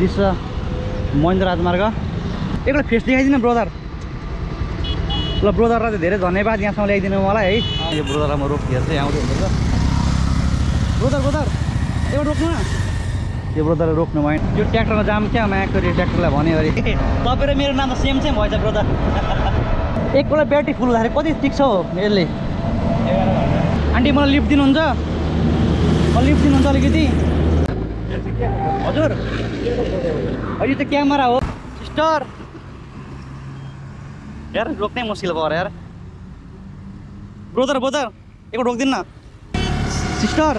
This Mahendra राजमार्ग। एकलाई face देखाइदिनु ब्रोदर। ल ब्रोदरलाई चाहिँ धेरै धन्यवाद यहाँसम्म ल्याइदिनु मलाई है। यो ब्रोदरलाई म रोकिएर चाहिँ आउँदै हुँदैछ। ब्रोदर ब्रोदर एउटा रोक्नु न। यो ब्रोदरलाई रोक्नु भएन। यो ट्र्याक्टरमा जाम क्या मायाको ट्र्याक्टरलाई भन्यो अरे। तपाईँ र मेरो नाम त सेम सेम भएछ ब्रोदर। एकपल्ट ब्याट्री फुल हुँदाखेरि कति टिक्छ हो यसले? आन्टी मलाई लिफ्ट दिनुहुन्छ। लिफ्ट दिनुहुन्छ अलिकति। हजुर। यो त क्यामेरा हो। सिस्टर। यार रोक्नै मुस्किल भयो यार। ब्रोदर ब्रोदर एकपल्ट रोकिदिनु न सिस्टर।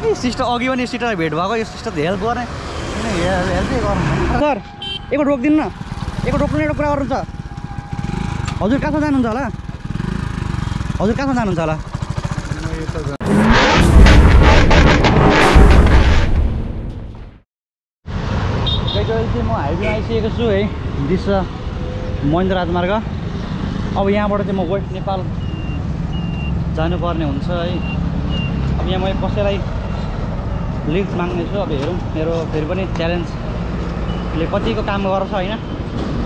ए सिस्टर अघि पनि सिस्टर भेट भएको यो सिस्टर हेल्प गर्ने। हेल्पै गर्नु सर एकपल्ट रोकिदिनु न एकपल्ट रोक्नु एउटा कुरा गर्नु छ हजुर कहाँ जानुहुन्छ होला? हजुर कहाँ जानुहुन्छ होला? गइकल चाहिँ म हाइवेमा आइसकेको छु है। दिस महेन्द्र राजमार्ग। अब यहाँबाट चाहिँ म वेस्ट नेपाल जानुपर्ने हुन्छ है। अब यहाँ मैले कसैलाई लिफ्ट माग्नेछु अब हेरौँ मेरो फेरि पनि च्यालेन्जले कतिको काम गर्छ होइन।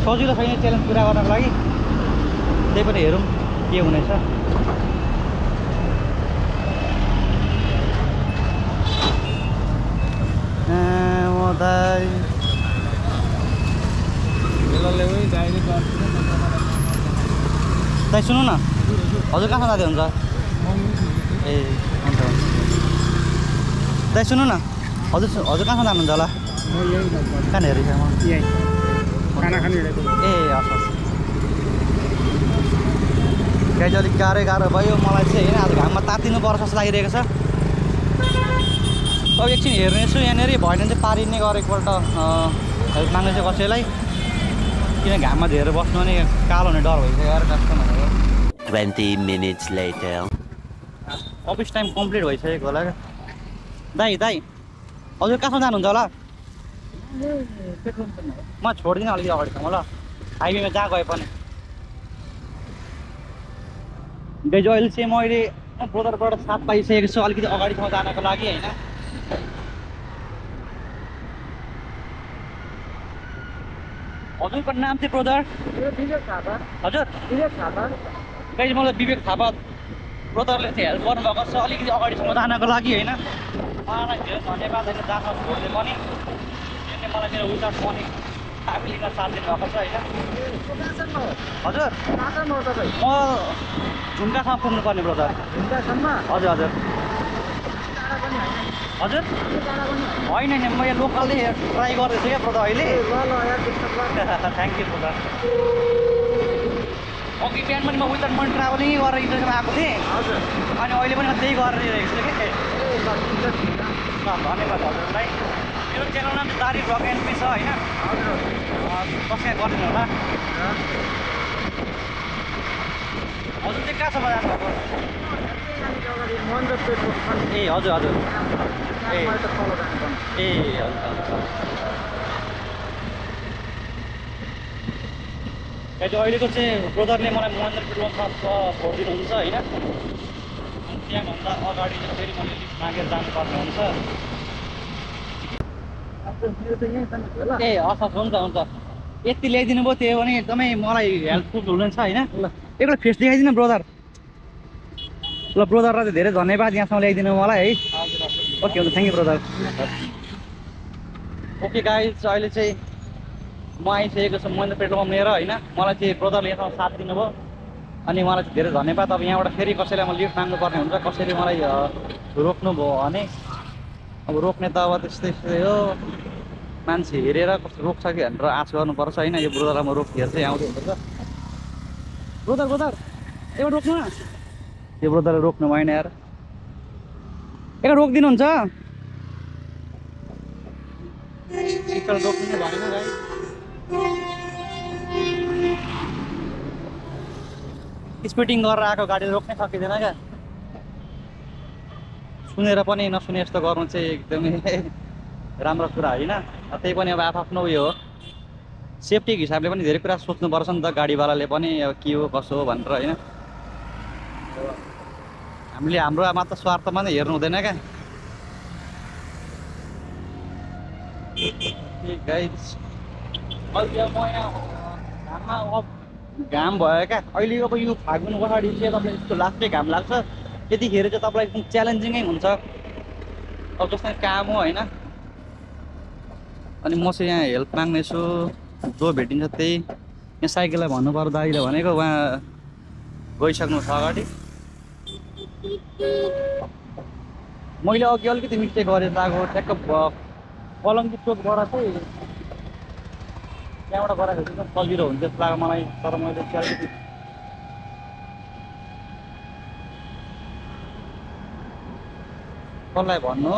सजिलो छैन च्यालेन्ज पुरा गर्नको लागि। त्यही पनि हेरौँ के हुनेछ। म दाइ दाइ सुन्नु न हजुर कहाँ जाँदै हुन्छ ए हुन्छ हुन्छ दाइ सुन्नु न हजुर हजुर कहाँ जानुहुन्छ होला खाना खाने ए हस् हस् चाहिँ अलिक गाह्रै गाह्रो भयो मलाई चाहिँ होइन आज घाममा तातिनु पर्छ जस्तो लागिरहेको छ अब एकछिन हेर्नेछु यहाँनिर भयो भने चाहिँ पारिने गरेर एकपल्ट हेल्प माग्नेछु कसैलाई किन घाममा धेरै बस्नु भने कालो हुने डर भइसक्यो यार कस्तो भनेको 20 minutes later. Office time complete भइसकेको होला क्या? दाइ दाइ। हजुर कहाँसम्म जानुहुन्छ होला? म छोडिदिनँ अलिकति अगाडिसम्म ल। हाइवेमा जहाँ गए पनि। दाजु अहिले चाहिँ मैले ब्रोदरबाट साथ पाइसकेको छु अलिकति अगाडिसम्म जानको लागि होइन? हजुरको नाम चाहिँ ब्रोदर? हजुर। गाई मलाई विवेक थापा ब्रोदरले चाहिँ हेल्प गर्नुभएको छ? अलिकति अगाडिसम्म जानको लागि होइन। उहाँलाई धेरै धन्यवाद होइन जहाँसम्म छोडिदिए पनि त्यसले मलाई मेरो उचार पनि आफै लिन साथ दिनुभएको छ होइन। हजुर। म झुम्कासम्म पुग्नुपर्ने ब्रोदर। हजुर हजुर। हजुर? होइन होइन म यहाँ लोकलै ट्राई गर्दैछु क्या ब्रोदर अहिले। थ्याङ्क यू ब्रोदर अघि बिहान पनि म विदाउट मन ट्राभलिङ गरेर इन्टरभ्यूमा आएको थिएँ। अनि अहिले पनि म त्यही गरेर रहेको छु कि ल धन्यवाद हजुरलाई मेरो च्यानल नाम चाहिँ दारी ब्लग एन्ड छ होइन? सब्सक्राइब गरिदिनु होला? हजुर चाहिँ कहाँसम्म जानुभएको ए हजुर हजुर ए ए हजुर हजुर अहिले अहिलेको चाहिँ ब्रोदरले मलाई महेन्द्र पेट्रोलमा छोडिदिनुहुन्छ होइन त्यहाँभन्दा अगाडि चाहिँ फेरि मैले मागेर जानुपर्ने हुन्छ ए हस् हस् हुन्छ हुन्छ यति ल्याइदिनु भयो त्यो भने एकदमै मलाई हेल्पफुल हुनेछ होइन एकपल्ट फेस देखाइदिनु ब्रोदर ल ब्रोदरलाई चाहिँ धेरै धन्यवाद यहाँसम्म ल्याइदिनु मलाई है। ओके हुन्छ thank you brother okay guys अहिले चाहिँ म आइसकेको छु महेन्द्र पेट्रोल पम्प लिएर होइन? मलाई चाहिँ ब्रोदरले यहाँसम्म साथ दिनुभयो। अनि मलाई चाहिँ धेरै धन्यवाद। अब यहाँबाट फेरि कसैलाई म लिफ्ट माग्नुपर्ने हुन्छ कसैले मलाई रोक्नुभयो भने। अब रोक्ने त अब त्यस्तै त्यस्तै हो। मान्छे हेरेर कस्तो रोक्छ कि भनेर आश गर्नुपर्छ होइन? यो ब्रोदरलाई म रोकिएर चाहिँ आउँदै हुँदैछ। ब्रोदर ब्रोदर एउटा रोक्नु त्यो ब्रोदरले रोक्नु भएन यार। एउटा रोकिदिनुहुन्छ? रोक्नु भएन स्पिडिङ गरेर आएको गाडी रोक्नै सकिँदैन क्या। सुनेर पनि नसुने जस्तो गर्नु चाहिँ एकदमै राम्रो कुरा होइन। त्यही पनि अब आफ्नो उयो हो। सेफ्टीको हिसाबले पनि धेरै कुरा सोच्नुपर्छ नि त गाडीवालाले पनि अब के हो कसो हो भनेर होइन। हामीले हाम्रो मात्र स्वार्थमा नै हेर्नु हुँदैन क्या। घाम भयो क्या। अहिले अब यो फागुन पछाडि चाहिँ तपाईँलाई यस्तो लास्टै घाम लाग्छ। त्यतिखेर चाहिँ तपाईँलाई एकदम च्यालेन्जिङै हुन्छ। अब जस्तै काम हो होइन। अनि म चाहिँ यहाँ हेल्प माग्नेछु। जो भेटिन्छ त्यही। यहाँ साइकललाई भन्नु पर्दा भनेको उहाँ गइसक्नु छ अगाडि। मैले अघि अलिकति मिस्टेक गरेँ गएको ठ्याक्क पलङ्की चोकबाट चाहिँ त्यहाँबाट गराएको एकदम सजिलो हुन्छ जस्तो लाग्यो मलाई तर मैले अलिकति कसलाई भन्नु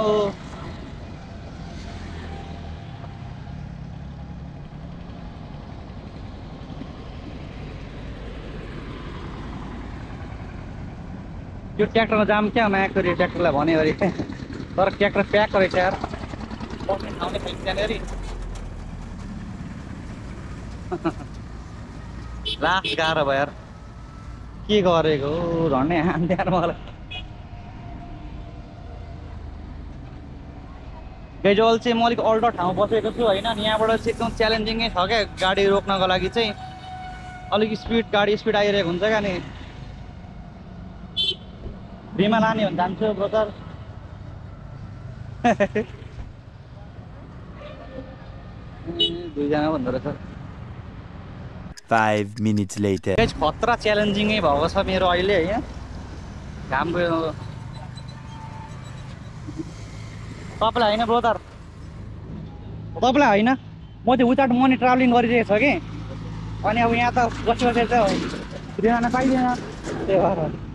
त्यो ट्र्याक्टरमा जाम क्या अरे ट्र्याक्टरलाई भन्यो अरे। तर ट्र्याक्टर प्याक रहेछ यार। नै त्यहाँनिर लास्ट गाह्रो भयो यार। के गरेको झन्डै हान्थ्यो यार मलाई। गेजुअल चाहिँ म अलिक अल्टो ठाउँ बसेको छु होइन? यहाँबाट चाहिँ एकदम च्यालेन्जिङै छ क्या गाडी रोक्नको लागि चाहिँ। अलिक स्पिड गाडी स्पिड आइरहेको हुन्छ क्या अनि। फ्रीमा लाने भने जान्छु ब्रोदर दुईजना भन्दो रहेछ। Minutes later. गाइस खतरा च्यालेन्जिङै भएको छ मेरो अहिले होइन? घाम गयो। तपाईँलाई होइन ब्रोदर तपाईँलाई होइन? म चाहिँ उताबाट मनी ट्राभलिङ गरिरहेको छ कि? अनि अब यहाँ त बसी बसेर चाहिँ लान पाइँदैन त्यही भएर।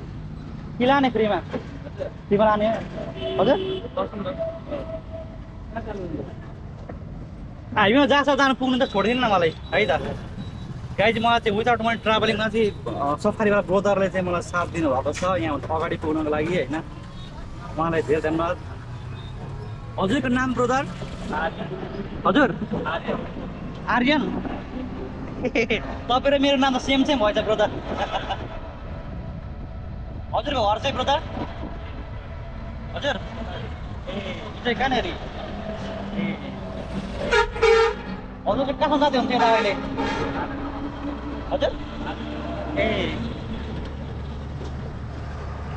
कि लाने फ्रीमा फ्रीमा लाने हजुर हामीमा जहाँसम्म जानु पुग्नु त छोडिदिनु न मलाई है त गाई चाहिँ मलाई चाहिँ विदाउट मनी ट्राभलिङमा चाहिँ सफारीवाला ब्रोदरले चाहिँ मलाई साथ दिनुभएको छ यहाँ अगाडि पुग्नको लागि होइन उहाँलाई धेरै धन्यवाद हजुरको नाम ब्रोदर हजुर आर्यन तपाईँ र मेरो नाम त सेम सेम भएछ ब्रोदर हजुरको घर चाहिँ ब्रोदर हजुर। ए चाहिँ कहाँनिर? ए हजुर चाहिँ कहाँ जाँदै हुन्थ्यो होला अहिले? हजुर। ए।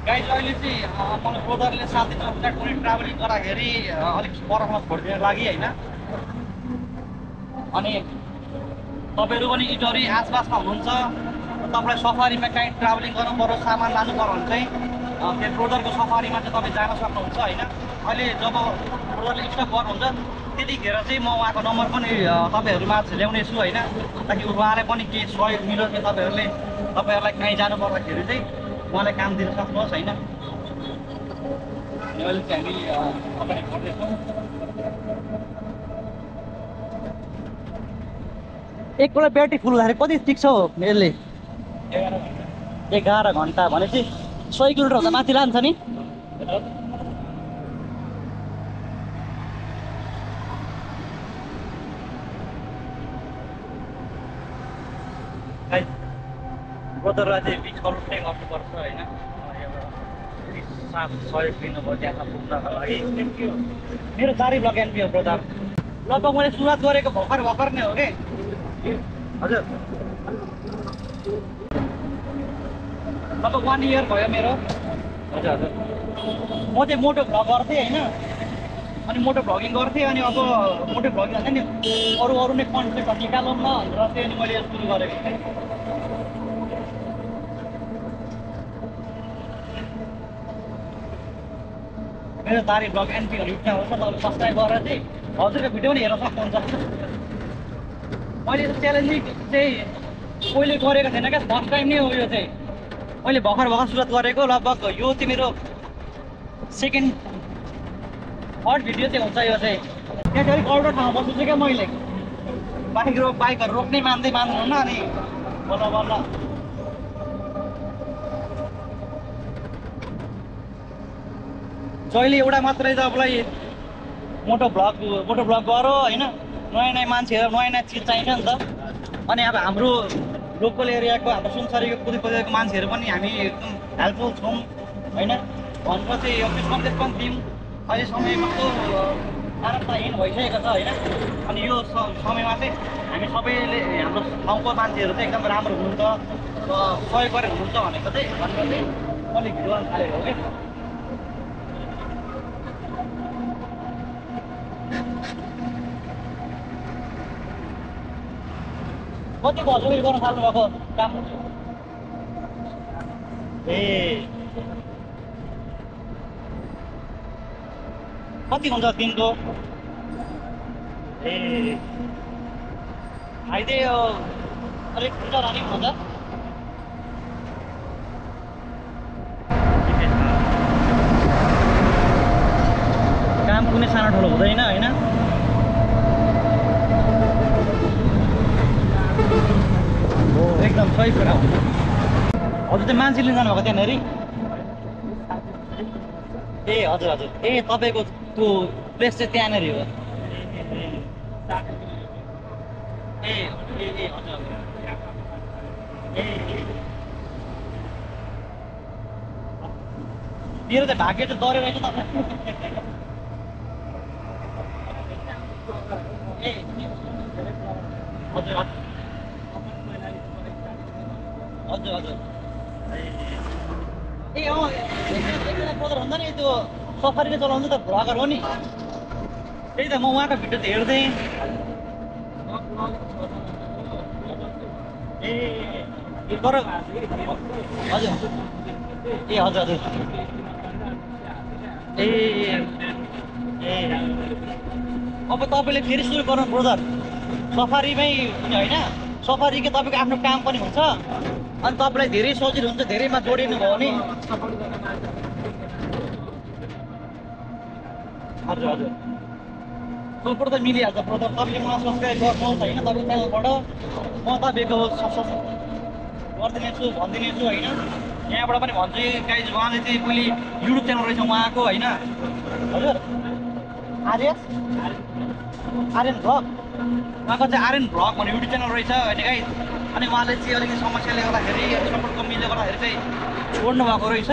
गाइड अहिले चाहिँ मलाई ब्रोदरले साथ दिनु कोहली ट्राभलिङ गर्दाखेरि अलिक बरफमा छोडिदिनको लागि होइन। अनि तपाईँहरू पनि इटरी आसपासमा हुनुहुन्छ। तपाईँलाई सफारीमा काहीँ ट्राभलिङ गर्नु पऱ्यो सामान लानु पऱ्यो भने चाहिँ त्यो ब्रोदरको सफारीमा चाहिँ तपाईँ जान सक्नुहुन्छ होइन? अहिले जब ब्रोदरले स्टप गर्नुहुन्छ त्यतिखेर चाहिँ म उहाँको नम्बर पनि तपाईँहरूमा ल्याउनेछु होइन? ताकि उहाँलाई पनि केही सहयोग मिलोस् कि तपाईँहरूले तपाईँहरूलाई काहीँ जानु पर्दाखेरि चाहिँ उहाँलाई काम दिन सक्नुहोस् होइन? एकपल्ट ब्याट्री फुल हुँदाखेरि कति टिक्छ हौ यसले? एघार घन्टा भनेपछि सय किलोमिटर भन्दा माथि लान्छ नि। त्यहाँ मेरो चारै ब्लक एनपिओ ब्रदर लगभग मैले सुरुवात गरेको भर्खर भर्खर नै हो कि। हजुर। लगभग वान इयर भयो मेरो। हजुर हजुर। म चाहिँ मोटो भ्लग गर्थेँ होइन? अनि मोटो भ्लगिङ गर्थेँ अनि अब मोटो भ्लगिङ भन्दा नि अरू अरू नै कन्टेन्टहरू निकालौँ न भनेर चाहिँ अनि मैले सुरु गरेको थिएँ। मेरो दारी ब्लग एनपीहरू युट्युबमा हुन्छ तपाईँले सब्सक्राइब गरेर चाहिँ हजुरको भिडियो पनि हेर्न सक्नुहुन्छ। मैले च्यालेन्जिङ चाहिँ पहिले गरेको थिएन क्या? फर्स्ट टाइम नै हो यो चाहिँ। मैले भर्खर भर्खर सुरुवात गरेको लगभग यो चाहिँ मेरो सेकेन्ड थर्ड भिडियो चाहिँ हुन्छ यो चाहिँ। त्यहाँ चाहिँ अलिक अल्टो ठाउँमा बस्छु चाहिँ क्या मैले। बाइक रो बाइकहरू रोक्नै मान्दै मान्नुहुन्न अनि बल्ल बल्ल। जहिले एउटा मात्रै तपाईँलाई मोटो भ्लग मोटो भ्लग गर होइन? नयाँ नयाँ मान्छेहरू नयाँ नयाँ चिज चाहिन्छ नि त। अनि अब हाम्रो लोकल एरियाको हाम्रो सुनसरीको कुदी कुदेको मान्छेहरू पनि हामी एकदम हेल्पफुल छौँ होइन? चाहिँ अब त्यसमा त्यसमा दिउँ अहिले समयमा त हिँड भइसकेको छ होइन? अनि यो समयमा चाहिँ हामी सबैले हाम्रो ठाउँको मान्छेहरू चाहिँ एकदम राम्रो हुनुहुन्छ सहयोग गरेर हुनुहुन्छ भनेको चाहिँ भनेर चाहिँ मैले भिडियो थालेको हो कति भयो उयो गर्न थाल्नु भएको काम ए कति हुन्छ दिनको ए खाइदिए यो अलिक हुन्छ र नि हुन्छ। काम कुनै सानो ठुलो हुँदैन होइन हो एकदम सही कुरा हो हजुर त्यो लिन जानुभएको त्यहाँनिर ए हजुर हजुर ए तपाईँको त्यो प्लेस चाहिँ त्यहाँनिर हो मेरो त भाग्य चाहिँ डरे रहेछ तपाईँ हजुर हजुर ए अँ भन्दा नि त्यो सफारीले चलाउँछ त भ्लगर हो नि त्यही त म उहाँको भिडियो त हेर्दै ए ए, तर हजुर ए हजुर हजुर ए ए अब तपाईँले फेरि सुरु गर्नु ब्रदर सफारीमै हुने होइन सफारीकै तपाईँको आफ्नो काम पनि हुन्छ अनि तपाईँलाई धेरै सजिलो हुन्छ धेरैमा जोडिनु भयो भने हजुर हजुर सोपर त मिलिहाल्छ ब्रदर तपाईँले मलाई सब्सक्राइब गर्नुहोस् होइन तपाईँको च्यानलबाट म तपाईँको गरिदिनेछु भनिदिनेछु होइन यहाँबाट पनि भन्छु गाइज उहाँले चाहिँ पहिले युट्युब च्यानल रहेछ उहाँको होइन हजुर आर्यस आर्यन भ्लग उहाँको चाहिँ आर्यन भ्लग भन्ने युट्युब च्यानल रहेछ होइन गाइज अनि उहाँले चाहिँ अलिकति समस्याले गर्दाखेरि सपोर्ट कमीले गर्दाखेरि चाहिँ छोड्नु भएको रहेछ।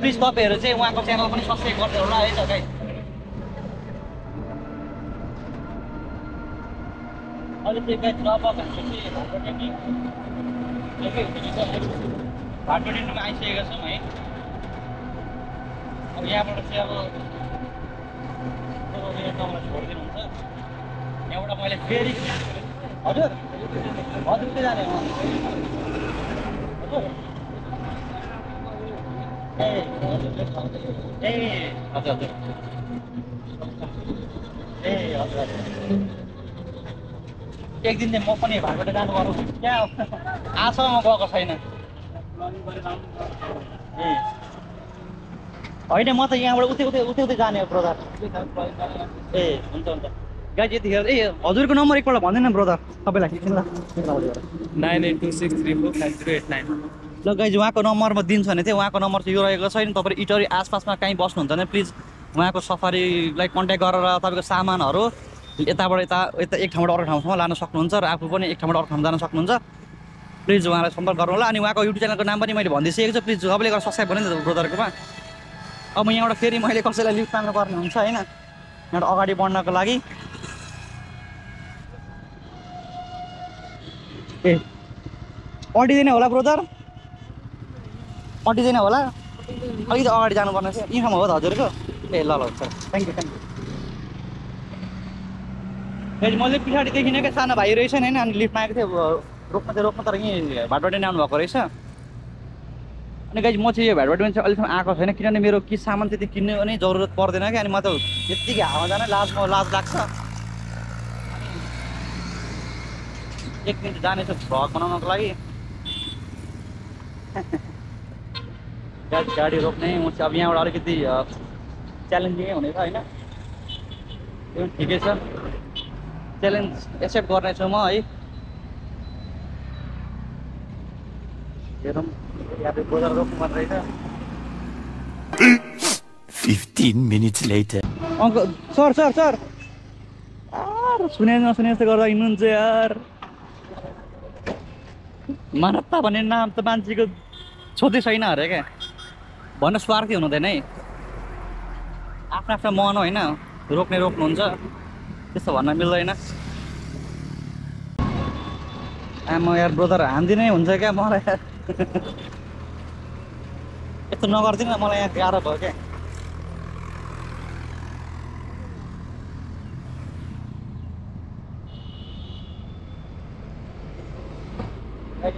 प्लिज तपाईँहरू चाहिँ उहाँको च्यानल पनि सब्सक्राइब गरिदिनु होला है त गाइज अहिले चाहिँ गाइज नब भनेपछि भाटो टेक्निकमा आइसकेका छौँ है। अब यहाँबाट चाहिँ अब तपाईँले छोडिदिनुहुन्छ। यहाँबाट मैले फेरि हजुर। हजुर के जाने? ए हजुर एक दिन चाहिँ म पनि भागबाट जानु पर्यो त्यहाँ आजसम्म गएको छैन। ए। होइन म त यहाँबाट उतै उतै उतै उतै जाने हो ब्रदर ए हुन्छ हुन्छ। गाई यतिखेर ए हजुरको नम्बर एकपल्ट भन्दैन ब्रदर तपाईँलाई। एकछिन ल nine eight two six three four five zero eight nine. ल गाइज उहाँको नम्बर म दिन्छु भने चाहिँ उहाँको नम्बर चाहिँ यो रहेको छैन। तपाईँले इटरी आसपासमा कहीँ बस्नुहुन्छ भने प्लिज उहाँको सफारीलाई कन्ट्याक्ट गरेर तपाईँको सामानहरू यताबाट यता यता एक ठाउँबाट अर्को ठाउँसम्म लान सक्नुहुन्छ र आफू पनि एक ठाउँबाट अर्को ठाउँ जान सक्नुहुन्छ। प्लिज उहाँलाई सम्पर्क गर्नु होला। अनि उहाँको युट्युब च्यानलको नाम पनि मैले भनिदिइसकेको छु। प्लिज सबैले गरेर सब्सक्राइब गर्नु नि त ब्रोदरकोमा। अब यहाँबाट फेरि मैले कसैलाई लिफ्ट माग्नुपर्ने हुन्छ होइन? यहाँबाट अगाडि बढ्नको लागि। ए होला ब्रोदर? अटिँदैन होला? अलिकति अगाडि जानुपर्ने ठाउँमा हो त हजुरको? ए ल ल हुन्छ। थ्याङ्क यू थ्याङ्क यू फेरि मैले पछाडिदेखि नै क्या सानो भाइ रहेछ नि होइन अनि लिफ्ट मागेको थिएँ रोक्न चाहिँ रोक्न तर यहीँ भाटबाटै नै आउनुभएको रहेछ। अनि गाइज म चाहिँ यो भाटबाटमा चाहिँ अहिलेसम्म आएको छैन किनभने मेरो के सामान त्यति किन्ने पनि जरुरत पर्दैन कि अनि म त यत्तिकै हावा जान लाज लाज लाग्छ। एक दिन चाहिँ जानेछु भ्लग बनाउनको लागि। गाडी गाडी रोक्ने म चाहिँ अब यहाँबाट अलिकति च्यालेन्जिङै हुनेछ होइन? त्यो पनि ठिकै छ। च्यालेन्ज एक्सेप्ट गर्नेछु म है। हेरौँ। यहाँ बजार रोक्नु पर्ने रहेछ। 15 minutes later. Uncle sir sir sir. सुने नसुने जस्तो गर्दा हिँड्नुहुन्छ यार। मानवता भन्ने नाम त मान्छेको छोतै छैन अरे क्या। भन्न स्वार्थी हुनुहुँदैन है। आफ्नो आफ्नो मन होइन रोक्ने रोक्नुहुन्छ। त्यस्तो भन्न मिल्दैन। आमा यार ब्रोदर हानिदिनै हुन्छ क्या मलाई। यस्तो नगरिदिनु मलाई यहाँ गाह्रो भयो क्या।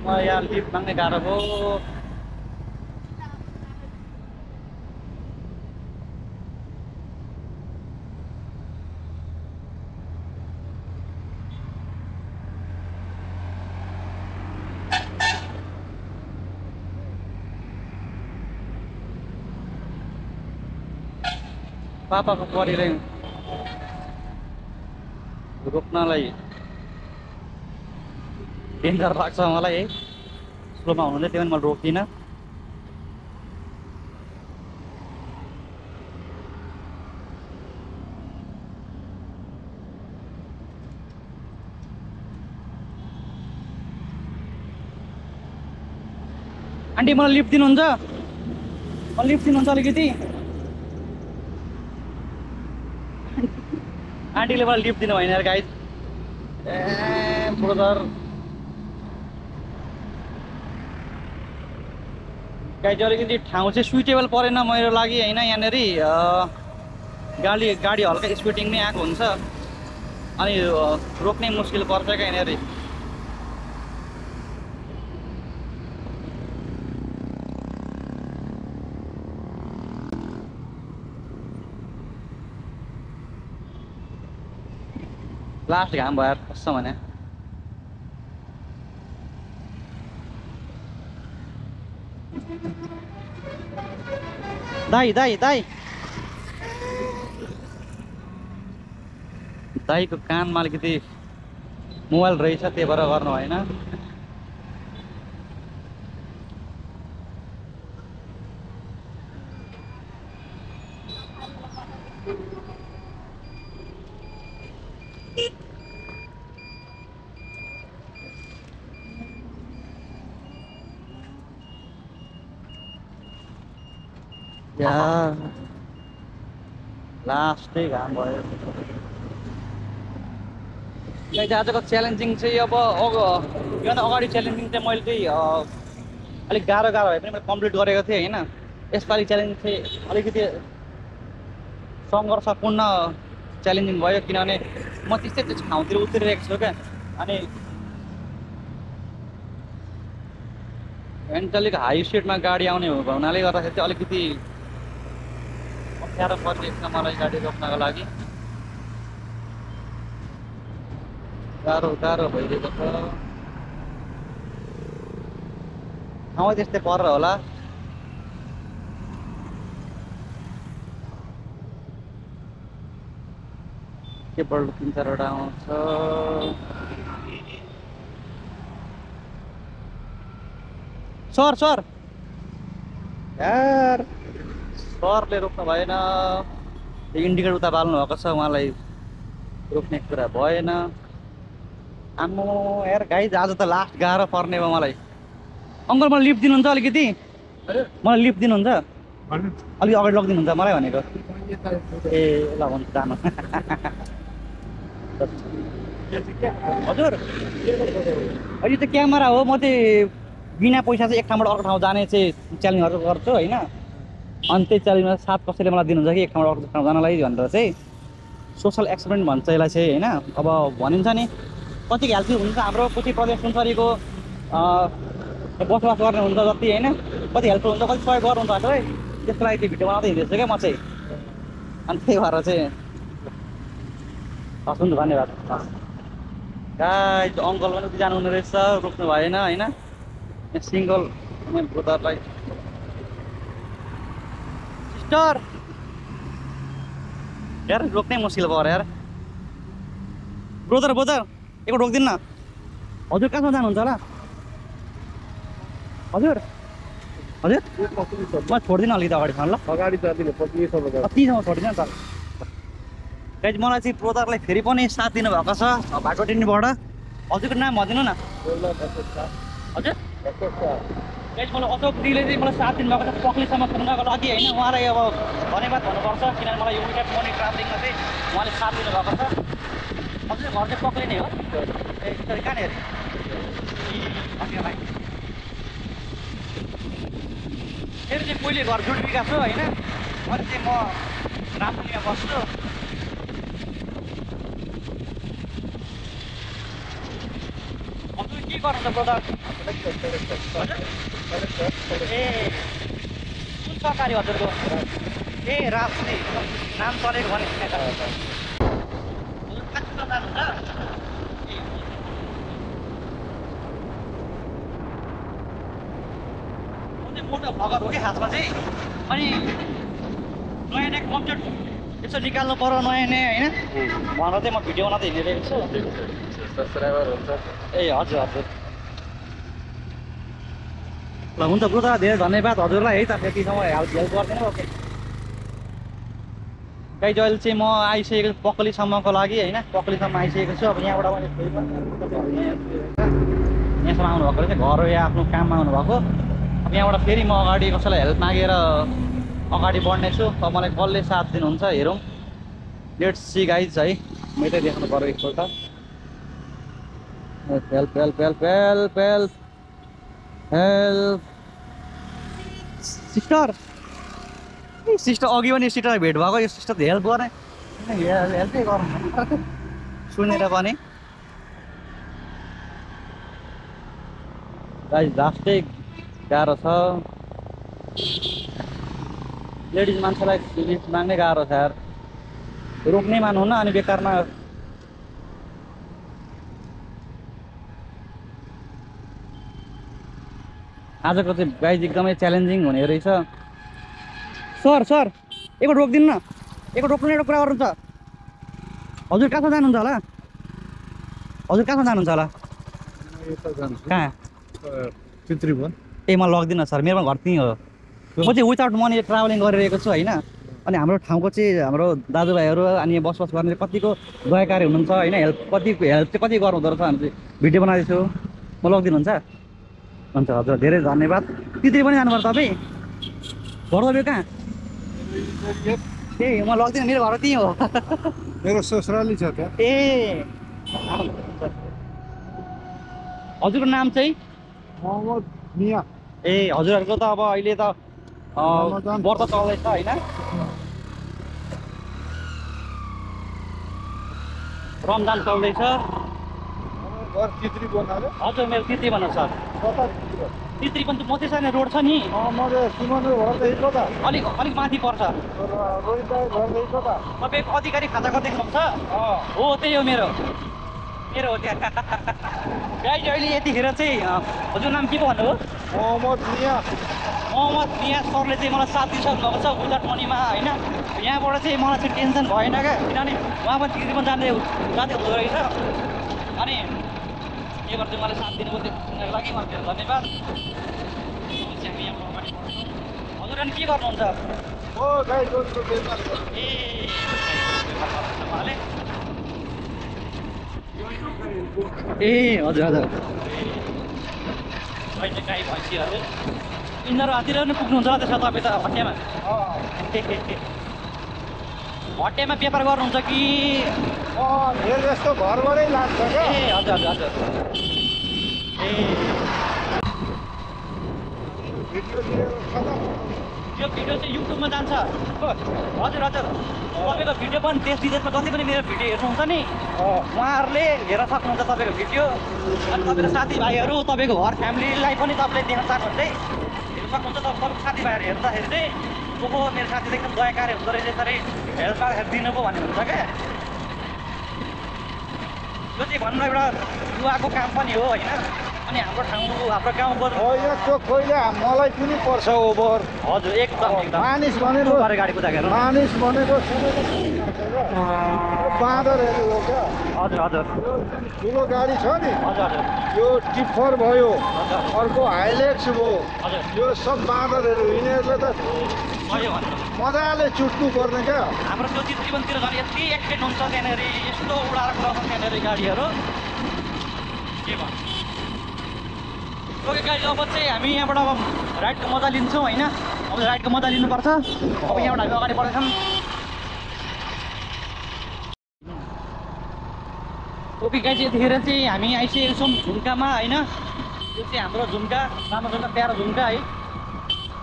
किनकि मलाई यहाँ लिफ्ट माग्ने गाह्रो भयो पापाको परिलाई रोक्नलाई डेन्जर लाग्छ मलाई है स्लोमा हुनुहुन्थ्यो त्यो पनि मैले रोक्दिनँ आन्टी मलाई लिफ्ट दिनुहुन्छ मलाई लिफ्ट दिनुहुन्छ अलिकति आन्टीले मलाई लिफ्ट दिनु भएन गाइड ए ब्रदर गाइड अलिकति ठाउँ चाहिँ सुइटेबल परेन मेरो लागि होइन यहाँनिर। गाडी गाडी हल्का स्पिडिङ नै आएको हुन्छ। अनि रोक्नै मुस्किल पर्छ क्या यहाँनिर। लास्ट घाम भयो कस्तो भने? दाई दाई दाई दाईको कानमा अलिकति मोबाइल रहेछ त्यही भएर गर्नु भएन यार लास्टै घाम भयो गाइज आजको च्यालेन्जिङ चाहिँ अब अग योभन्दा अगाडि च्यालेन्जिङ चाहिँ मैले चाहिँ अलिक गाह्रो गाह्रो भए पनि मैले कम्प्लिट गरेको थिएँ होइन यसपालि च्यालेन्ज चाहिँ अलिकति सङ्घर्षपूर्ण च्यालेन्जिङ भयो किनभने म त्यस्तै त्यस्तो ठाउँतिर उत्रिरहेको छु क्या अनि अलिक हाई स्पिडमा गाडी आउने हुनाले गर्दाखेरि चाहिँ अलिकति अप्ठ्यारो परिरहेको छ मलाई गाडी रोक्नको लागि गाह्रो गाह्रो भइरहेको छ ठाउँ त्यस्तै परेर होला के तिन चारवटा आउँछ सर सर यार सरले रोक्नु भएन। इन्डिकेटर उता बाल्नु भएको छ उहाँलाई रोक्ने कुरा भएन। आम्मो यार गाई आज त लास्ट गाह्रो पर्ने भयो मलाई। अङ्कल मलाई लिफ्ट दिनुहुन्छ अलिकति? मलाई लिफ्ट दिनुहुन्छ? अलिक अगाडि लगिदिनुहुन्छ मलाई भनेको। ए ल हुन्छ जानु। हजुर। अहिले त क्यामेरा हो म चाहिँ बिना पैसा चाहिँ एक ठाउँबाट अर्को ठाउँ जाने चाहिँ च्यालेन्जहरू गर्छु होइन? अनि त्यही च्यालेन्जमा साथ कसैले मलाई दिनुहुन्छ कि? एक ठाउँबाट अर्को ठाउँ जानलाई भनेर चाहिँ सोसल एक्सपेरिमेन्ट भन्छ यसलाई चाहिँ होइन? अब भनिन्छ नि कति हेल्पफुल हुन्छ हाम्रो कति प्रदेश सुनसरीको बसोबास गर्ने हुन्छ जति होइन? कति हेल्पफुल हुन्छ कति सहयोग गर्नुहुन्छ है त्यसको लागि त्यो भिडियो बनाउँदै हिँड्दैछु क्या म चाहिँ। अनि त्यही भएर चाहिँ हस् हुन्छ धन्यवाद। हस् गाई त्यो अङ्कल पनि जानुहुने रहेछ रोक्नु भएन होइन? सिङ्गल ब्रोदरलाई सिस्टर यार रोक्नै मुस्किल पऱ्यो यार. ब्रोदर ब्रोदर एकपल्ट रोकिदिनु न. हजुर कहाँसम्म जानुहुन्छ होला हजुर हजुर म छोडिदिनु अलिकति अगाडिसम्म ल अगाडि कतिसम्म छोडिदिनु त गाइज मलाई चाहिँ ब्रोदरलाई फेरि पनि साथ दिनुभएको छ भाटोटिनीबाट हजुरको नाम भनिदिनु न. हजुर गाइस मलाई अशोक दिले चाहिँ मलाई साथ दिनुभएको छ। पक्लीसम्म पुग्नको लागि होइन उहाँलाई अब धन्यवाद भन्नुपर्छ। किनभने मलाई यो विकेट मर्निङ ट्राभलिङमा चाहिँ उहाँले साथ दिनुभएको छ। अझै घर चाहिँ पक्ली नै हो। ए कहाँनिर भाइ। मेरो चाहिँ पहिले घर जुटबिका छु होइन? अनि चाहिँ म रामपुलीमा बस्छु हजुर के गर्नु ब्रदर ए कुन सरकारी हजुरको ए राजनी नाम चलेको भने मोटो भगत हो कि खासमा चाहिँ अनि नयाँ नयाँ कन्टेन्ट यसो निकाल्नु पऱ्यो नयाँ नयाँ होइन भनेर चाहिँ म भिडियो बनाउँदै हिँडिरहेको छु हुन्छ ए हजुर हजुर। ल हुन्छ ब्रुदा धेरै धन्यवाद। हजुरलाई है त त्यतिसम्म हेल्प हेल्प गरिदिनु। ओके। गाई अहिले चाहिँ म आइसकेको पकलीसम्मको लागि होइन? पकलीसम्म आइसकेको छु। अब यहाँबाट मैले पनि यहाँसम्म आउनुभएको रहेछ घर या आफ्नो काममा आउनुभएको। अब यहाँबाट फेरि म अगाडि कसैलाई हेल्प मागेर अगाडि बढ्नेछु। अब मलाई कसले साथ दिनुहुन्छ हेरौँ। लेट्स सी गाइज है। मैले देखाउनु पऱ्यो एकपल्ट। Help help help help help help sister ए सिस्टर अघि पनि सिस्टरलाई भेट भएको यो सिस्टर हेल्प गर्ने हेल्प हेल्पै गर्नु सुनेर पनि। गाइस लास्टै गाह्रो छ। लेडिज मान्छेलाई माग्नै गाह्रो छ यार। रोक्नै मान्नुहुन्न अनि बेकारमा आजको चाहिँ गाइज एकदमै च्यालेन्जिङ हुने रहेछ। सर सर एकपल्ट रोकिदिनु न। एकपल्ट रोक्नु एउटा कुरा गर्नु छ हजुर कहाँ जानुहुन्छ होला? हजुर कहाँ जानुहुन्छ होला? कहाँ? चित्रीवन ए मलाई लगिदिनु सर मेरो घर त्यहीँ हो। म चाहिँ विदाउट मनी ट्राभलिङ गरिरहेको छु होइन? अनि हाम्रो ठाउँको चाहिँ हाम्रो दाजुभाइहरू अनि बसोबास गर्ने कतिको दयाकारी हुनुहुन्छ होइन? हेल्प कतिको हेल्प चाहिँ कति गर्नुहुँदो रहेछ? हामी चाहिँ भिडियो बनाउँदैछु। म लगिदिनुहुन्छ हुन्छ हजुर धेरै धन्यवाद। तित्री पनि जानुभयो तपाईँ? घर तपाईँ कहाँ? ए म लग्दिनँ मेरो घर त्यहीँ हो। मेरो ससुराली छ त्यहाँ। ए हजुरको नाम चाहिँ? मोहम्मद मिया। ए हजुरहरूको त अब अहिले त। व्रत चल्दैछ होइन? रमजान चल्दैछ। हजुर मेरो तित्री भन्नु सर कता तित्री पनि त मधेस जाने रोड छ नि। कता अलिक अलिक माथि पर्छ। कता तपाईँको अधिकारी खाताको देख्नुहुन्छ हो त्यही हो मेरो। मेरो हो त्यहाँ। गाइज अहिले यतिखेर चाहिँ हजुर नाम के पो भन्नुभयो मोहम्मद मिया। मोहम्मद मिया सरले चाहिँ मलाई साथ दिइसक्नु भएको छ विदाउट मनीमा होइन? यहाँबाट चाहिँ मलाई चाहिँ टेन्सन भएन क्या। किनभने उहाँ पनि तिग्रीमा जाँदै जाँदै हुँदो रहेछ। अनि भएर चाहिँ मलाई साथ दिनुभयो त्यो सुन्नको लागि मलाई धेरै धन्यवाद अब चाहिँ हामी यहाँ अगाडि बढ्छौँ। हजुर अनि के गर्नुहुन्छ ओ। ए हजुर हजुर अहिले गाई भैँसीहरू यिनीहरू हातिर पनि पुग्नुहुन्छ त्यसमा तपाईँ त हटियामा अँ, हटियामा व्यापार गर्नुहुन्छ कि जस्तो घरबाटै लाग्छ ए हजुर हजुर हजुर ए यो भिडियो चाहिँ युट्युबमा जान्छ हजुर हजुर तपाईँको भिडियो पनि देश विदेशमा जति पनि मेरो भिडियो हेर्नुहुन्छ नि उहाँहरूले हेर्न सक्नुहुन्छ तपाईँको भिडियो अनि तपाईँको साथीभाइहरू तपाईँको घर फ्यामिलीलाई पनि तपाईँले देख्न चाहनुहुन्छ है हेर्न सक्नुहुन्छ तपाईँको साथीभाइहरू हेर्दाखेरि चाहिँ को मेरो साथीले एकदम दयाकारी हुँदो रहेछ यसरी हेल्प दिनु पो भन्ने हुन्छ क्या? यो चाहिँ भन्नु एउटा युवाको काम पनि हो होइन अनि हाम्रो ठाउँ हाम्रो होइन त्यो कोहीले मलाई पनि पर्छ ओभर। हजुर एकदम एकदम। मानिस भनेको गाडी कुदाएर मानिस भनेको बाँदरहरू हो क्या? हजुर हजुर। ठुलो गाडी छ नि। हजुर हजुर। यो टिप्पर भयो। अर्को हाइलेक्स भयो। यो सब बाँदरहरू यिनीहरूले त मजाले चुट्नु पर्ने क्या। हाम्रो त्यो चित्रीवनतिर झन् यति एक्सिडेन्ट हुन्छ त्यहाँनिर यस्तो उडाएर कुदाउँछ त्यहाँनिर गाडीहरू। के भन्नु? ओके गाइज अब चाहिँ हामी यहाँबाट अब राइडको मजा लिन्छौँ होइन? अब राइडको मजा लिनुपर्छ। अब यहाँबाट हामी अगाडि बढ्दैछौँ। ओके गाइज यतिखेर चाहिँ हामी आइसकेको छौँ झुम्कामा होइन? यो चाहिँ हाम्रो झुम्का राम्रो झुम्का प्यारो झुम्का है।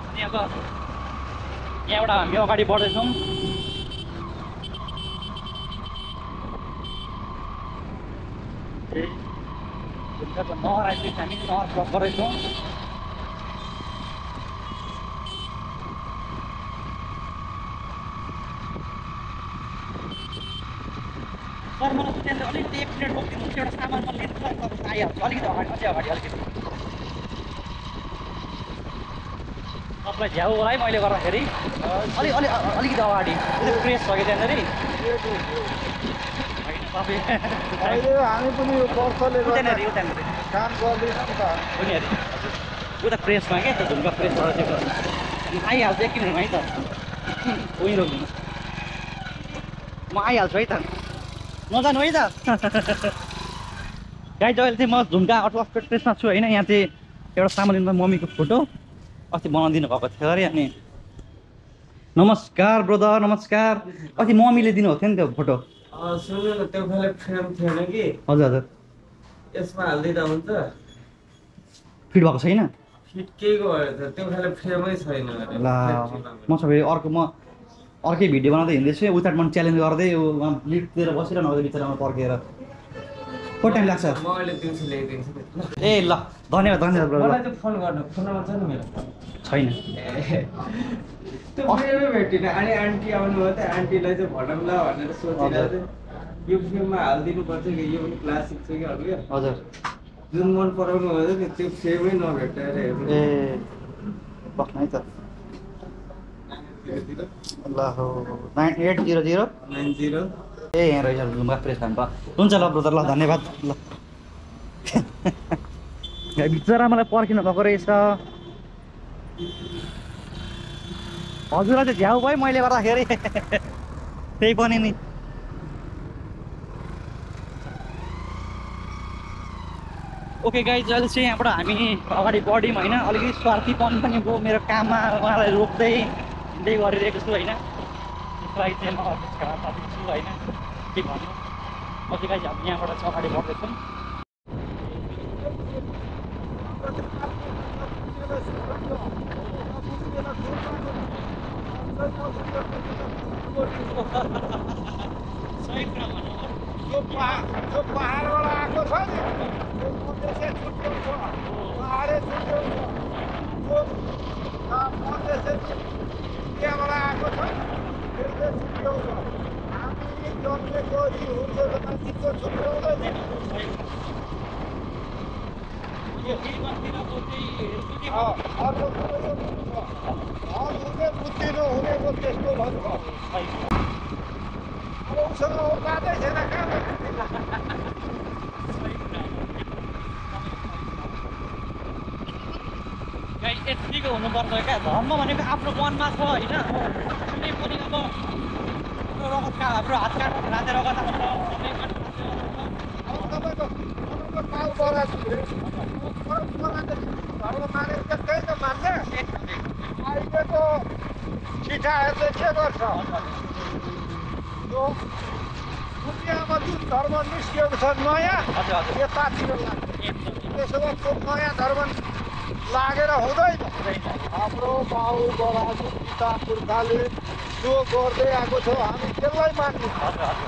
अनि अब यहाँबाट हामी अगाडि बढ्दैछौँ। नहर आइसकेको हामी नहर क्रस गर्दैछौँ सर मलाई त्यहाँनिर अलिकति एक मिनट रोकिदिनुहोस् एउटा सामान म लिनु सर तपाईँ आइहाल्छु अलिकति अगाडि अझै अगाडि अलिकति तपाईँलाई झ्याउ होला है मैले गर्दाखेरि अलिक अलिक अलिकति अगाडि प्रेस छ कि त्यहाँनिर अहिले हामी पनि यो वर्षले काम गर्दैछौँ त। उता प्रेसमा क्या त्यो झुम्का प्रेस छ त्यो आइहाल्छु एक किनभने है त। उहीँ रोकिदिनु म आइहाल्छु है त। नजानु है त। गाइड अहिले चाहिँ म झुम्का अटो प्रेसमा छु होइन। यहाँ चाहिँ एउटा सामान मम्मीको फोटो। अस्ति बनाइदिनु भएको थियो अरे अनि। नमस्कार ब्रदर नमस्कार। अस्ति मम्मीले दिनुभएको थियो नि त्यो फोटो। सुन्नु न त्यो खाले फ्रेम थिएन कि? हजुर हजुर। यसमा हालिदिँदा हुन्छ। फिट भएको छैन? फिट केहीको भएर त त्यो खाले फ्रेमै छैन ला। म सबै अर्को म अर्कै भिडियो बनाउँदै हिँड्दैछु। उता मन च्यालेन्ज गर्दै लिफ्टतिर बसिरहनु बिचरामा पर्खेर कति टाइम लाग्छ? म अहिले दिउँसो ल्याइदिन्छु। ए ल धन्यवाद धन्यवाद मलाई चाहिँ फोन गर्नु फोन नम्बर छ नि मेरो। छैन। ए, त्यो फ्रेमै भेटिनँ अनि आन्टी आउनुभयो त आन्टीलाई चाहिँ भनौँ ल भनेर थिएँ। यो फ्रेममा हालिदिनुपर्छ कि यो पनि क्लासिक छ कि अर्को? हजुर। जुन मन पराउनु भयो नि त्यो फ्रेमै नभेटाएर हेर्नु ए त? ल हो। Nine eight zero zero? Nine zero. ए यहाँ रहेछ लुम्बा प्रेस खानु हुन्छ ल ब्रदर ल धन्यवाद। ल। बिचरा मलाई पर्खिनु भएको रहेछ। हजुरलाई चाहिँ झ्याउ भयो मैले गर्दाखेरि। त्यही पनि नि। ओके गाइज अहिले चाहिँ यहाँबाट हामी अगाडि बढ्यौँ होइन। अलिकति स्वार्थीपन पनि भयो मेरो काममा। उहाँलाई रोक्दै हिँड्दै गरिरहेको छु होइन। त्यसको चाहिँ म प्राप्त छु होइन। के भन्नु? ओके गाइज हामी यहाँबाट चाहिँ अगाडि बढ्दैछौँ। भन्नु यो पहाड यो पहाडबाट आएको छ नि यो मधेसै छुट्याउँछ पहाडै छुट्याउँछ यो मधेसै इन्डियाबाट आएको छ त्यसले छुट्याउँछ हामी जन्मेको यी छुट्याउँदैन चाहिँ अर्को यत्तिको हुनुपर्छ क्या धर्म भनेको आफ्नो मनमा छ होइन कुनै पनि अब हाम्रो रगत का हाम्रो हात काट्नु राते रगत आउँछ तपाईँको मानेर त्यस्तै त अहिलेको ठिठाहरूले के गर्छ यो दुनियाँमा जुन धर्म निस्किएको छ नयाँ यतातिर त्यसो भए त्यो नयाँ धर्म लागेर हुँदैन हाम्रो बाउ बराजु पिता पुर्खाले जो गर्दै आएको छ हामी त्यसलाई मान्नु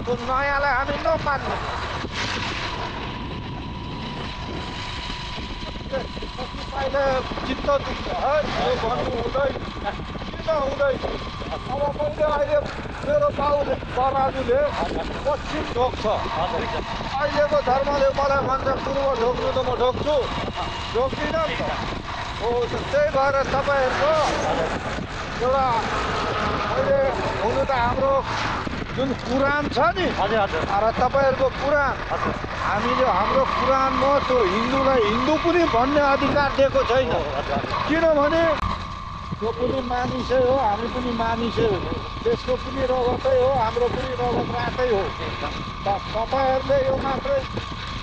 त्यो नयाँलाई हामी नमान्नु कतिपयले चित्त दुख्छ है यो भन्नु हुँदैन किन हुँदैन अब मैले अहिले मेरो बाउले बराजुले पश्चिम ढोक्छ अहिलेको धर्मले मलाई भन्छ पूर्व ढोक्नु त म ढोक्छु ढोक्दिनँ नि त हो त्यही भएर तपाईँहरूको एउटा अहिले हुनु त हाम्रो जुन पुराण छ नि हजुर हजुर र तपाईँहरूको पुराण हजुर हामीले हाम्रो पुराणमा त्यो हिन्दूलाई हिन्दू पनि भन्ने अधिकार दिएको छैन। किनभने त्यो पनि मानिसै हो हामी पनि मानिसै हो। त्यसको पनि रगतै हो हाम्रो पनि रगत रातै हो। तपाईँहरूले यो मात्रै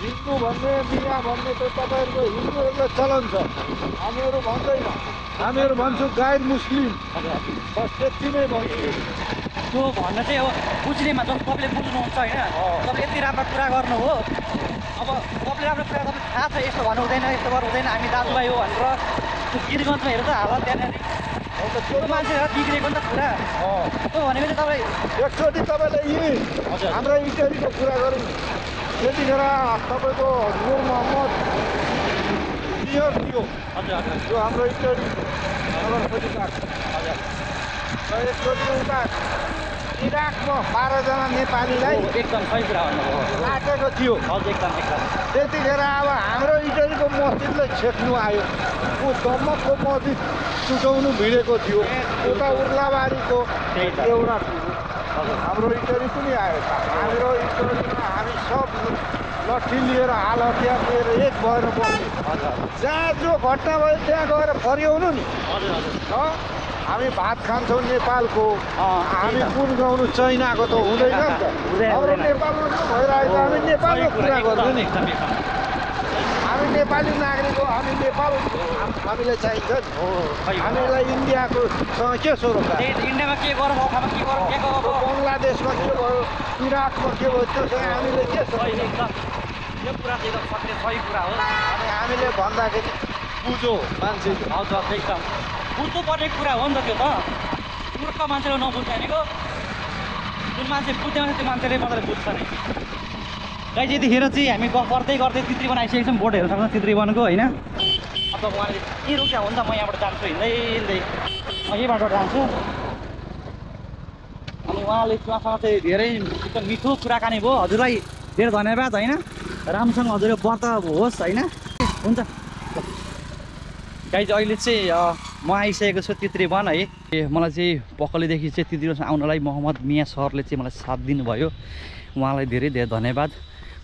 हिन्दू भन्ने मिया भन्ने त तपाईँहरूको हिन्दूहरूको चलन छ। हामीहरू भन्दैन। हामीहरू भन्छौँ गाइड मुस्लिम। बस त्यति नै भन्छु। त्यो भन्न चाहिँ अब बुझ्नेमा जब तपाईँले बुझ्नुहुन्छ होइन। तपाईँले यति राम्रो कुरा गर्नु हो। अब तपाईँले राम्रो कुरा तपाईँलाई थाहा छ यस्तो भन्नु हुँदैन यस्तो गर्नु हुँदैन हामी दाजुभाइ हो भनेर त्यो गिरगञ्जमा हेर्नु त हालत त्यहाँनिर त्यो मान्छे बिग्रेको नि त कुरा। त्यो भनेको चाहिँ तपाईँ एकचोटि तपाईँले यी। हाम्रो इटरीको कुरा गरौँ। त्यतिखेर तपाईँको नुर मोहम्मद थियो हजुर हजुर। त्यो हाम्रो नगरपालिका। हजुर। र एकचोटि उता इराकमा बाह्रजना नेपालीलाई एकदम सही कुरा काटेको थियो। एकदम एकदम। त्यतिखेर अब हाम्रो इटरीको मस्जिदले छेक्नु आयो। ऊ दम्मकको मस्जिद चुटाउनु भिडेको थियो। उता उर्लाबारीको। एउटा हाम्रो इटरी पनि आयो। हाम्रो इटरीमा हामी सब लट्ठी लिएर हाल हतियार लिएर एक भएर बस्यो। जहाँ जो घटना भयो त्यहाँ गएर फर्याउनु नि। हजुर हजुर। ल। हामी भात खान्छौँ नेपालको। हामी। कुन गाउनु चाइनाको त हुँदैन नि त। नेपालमा के भइरहेको हामी नेपालको कुरा गर्छु एकदम नि हामी नेपाली नागरिक हो हामी नेपाल हाम- हामीलाई चाहिन्छ नि। हामीलाई इन्डियाको के सोरोका त्यही त, इन्डियामा के गरौँ बङ्गलादेशमा के भयो इराकमा के भयो त्योसँग हामीले के यो कुरा चाहिँ एकदम सत्य सही कुरा हो। अनि हामीले भन्दाखेरि बुझो मान्छे। हजुर एकदम। बुझ्नुपर्ने कुरा हो नि त त्यो त। मूर्ख मान्छेले नबुझ्ने भनेको जुन मान्छे बुझ्ने मान्छे त्यो मान्छेले मात्रै बुझ्छ नि। गाई यतिखेर चाहिँ हामी गफ गर्दै गर्दै तित्री बनाइसकेको छौँ बोट हेर्न सक्छौँ तित्री बनको होइन? अब उहाँले के रोक्या हुन्छ म यहाँबाट जान्छु हिँड्दै हिँड्दै। म यही बाटो जान्छु। अनि उहाँले उहाँसँग चाहिँ धेरै एकदम मिठो कुराकानी भयो। हजुरलाई धेरै धन्यवाद होइन? राम्रोसँग हजुरको व्रत होस् होइन? हुन्छ। गाई चाहिँ अहिले चाहिँ म आइसकेको छु तित्री वन है। ए मलाई चाहिँ पक्कलीदेखि चाहिँ तित्री वन आउनलाई मोहम्मद मिया सरले चाहिँ मलाई साथ दिनुभयो। उहाँलाई धेरै धेरै धन्यवाद।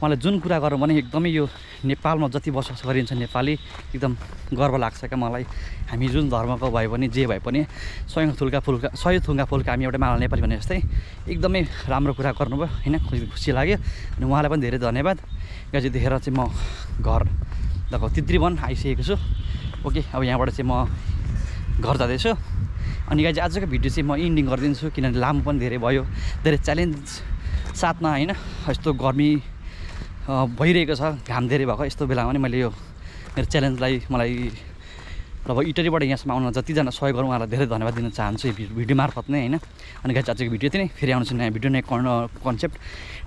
उहाँले जुन कुरा गरौँ भने एकदमै यो नेपालमा जति बसोबास गरिन्छ नेपाली एकदम गर्व लाग्छ क्या मलाई। हामी जुन धर्मको भए पनि जे भए पनि स्वयं थुल्का फुल्का सय थुङ्गा फुल्का हामी एउटा माला नेपाली भने जस्तै एकदमै राम्रो कुरा गर्नुभयो होइन? खुसी खुसी लाग्यो। अनि उहाँलाई पनि धेरै धन्यवाद। देखेर चाहिँ म घर दको तित्रीवन आइसकेको छु। ओके अब यहाँबाट चाहिँ म घर जाँदैछु अनि गाई आजको भिडियो चाहिँ म इन्डिङ गरिदिन्छु किनभने लामो पनि धेरै भयो। धेरै च्यालेन्ज साथमा होइन यस्तो गर्मी भइरहेको छ घाम धेरै भएको यस्तो बेलामा पनि मैले यो मेरो च्यालेन्जलाई मलाई अब इटरीबाट यहाँसम्म आउन जतिजना सहयोग गरौँ उहाँलाई धेरै धन्यवाद दिन चाहन्छु यो भिडियो मार्फत नै होइन। अनि गाई आजको भिडियो चाहिँ फेरि आउँछु नयाँ भिडियो नयाँ कन् कन्सेप्ट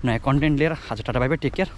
नयाँ कन्टेन्ट लिएर। आज tata bye bye take care.